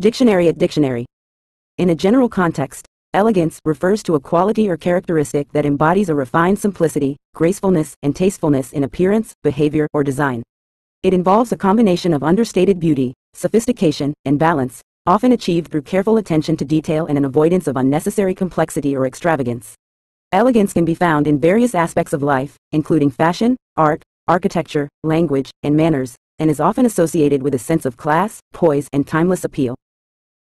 Dictionary at dictionary. In a general context, elegance refers to a quality or characteristic that embodies a refined simplicity, gracefulness, and tastefulness in appearance, behavior, or design. It involves a combination of understated beauty, sophistication, and balance, often achieved through careful attention to detail and an avoidance of unnecessary complexity or extravagance. Elegance can be found in various aspects of life, including fashion, art, architecture, language, and manners, and is often associated with a sense of class, poise, and timeless appeal.